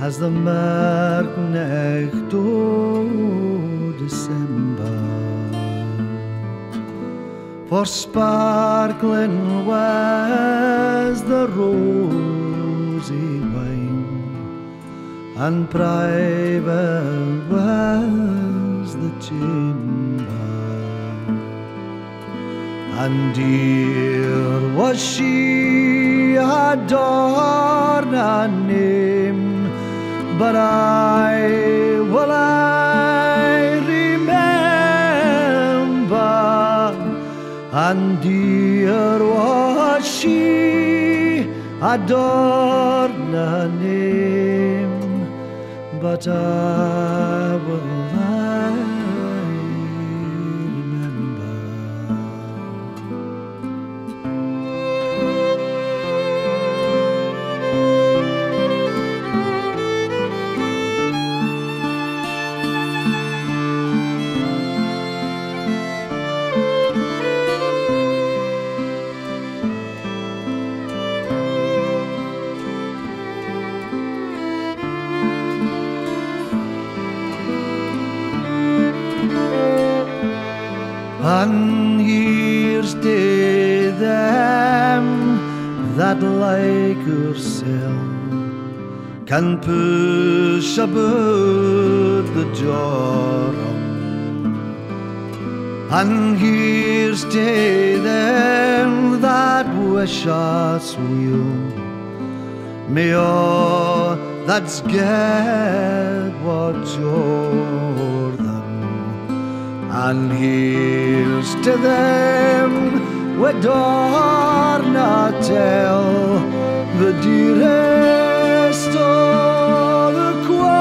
as the merknecht o December. For sparkling was the rosy wine, and private was the chamber and dear was she adorned and but I will I remember, and dear was she adorned and named, but I And here's to them that like yourself can push about the jorum. And here's to them that wish us weal. May all oh, that's get what them. And here's to them we not tell the dearest of the quorum.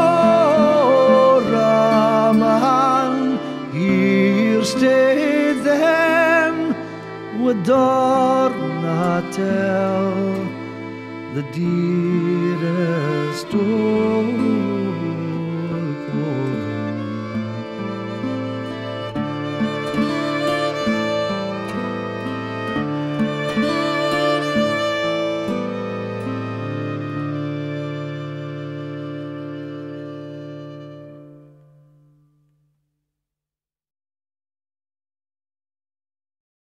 And here's to them we not tell the dearest of